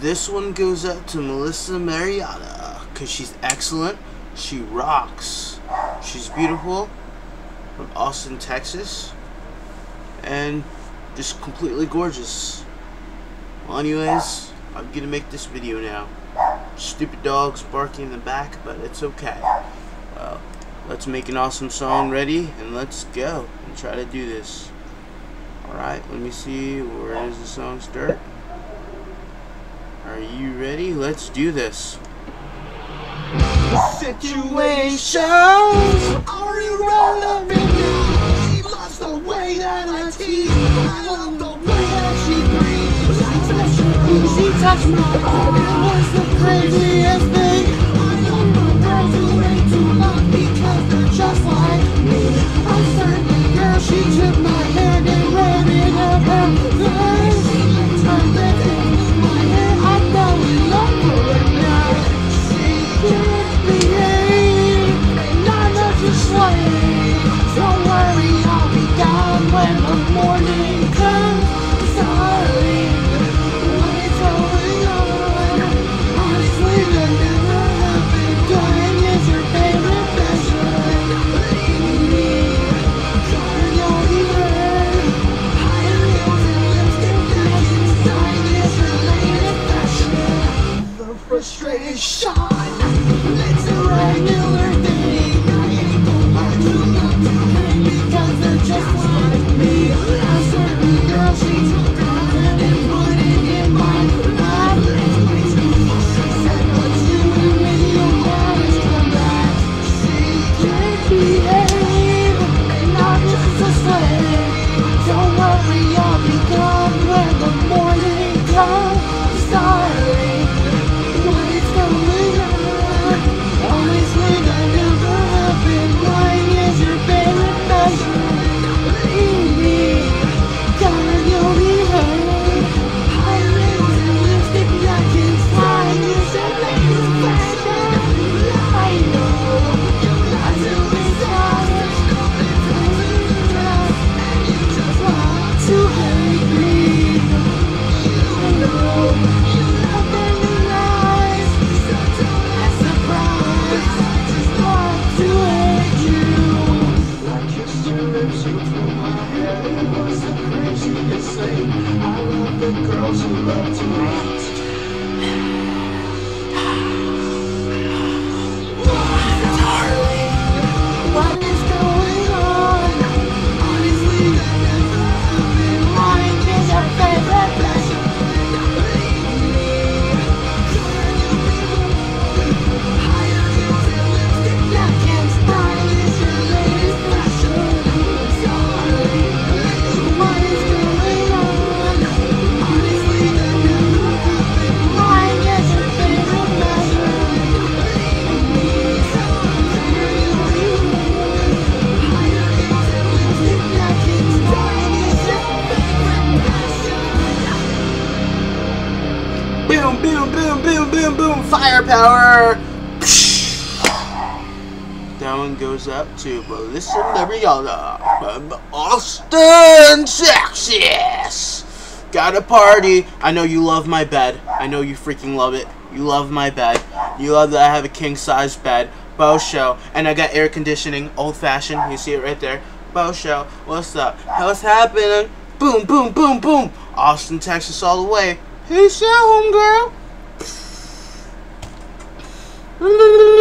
This one goes out to Melissa Mariota because she's excellent. She rocks. She's beautiful. From Austin, Texas. And just completely gorgeous. Well, anyways, I'm gonna make this video now. Stupid dogs barking in the back, but it's okay. Well, let's make an awesome song ready and let's go and try to do this. Alright, let me see. Where does the song start? Are you ready? Let's do this. Situations are irrelevant now. She loves the way that I tease. I love the way that she breathes. I touch her, she touched my heart. It was the craziest thing. The frustration. It's a regular I love the girls who love to hate. Boom, boom, boom, boom. Firepower. That one goes up to Melissa Mariota from Austin, Texas. Got a party. I know you love my bed. I know you freaking love it. You love my bed. You love that I have a king size bed. Bow show. And I got air conditioning. Old fashioned. You see it right there. Bow show. What's up? What's happening? Boom, boom, boom, boom. Austin, Texas all the way. Peace out, homegirl. Hmm.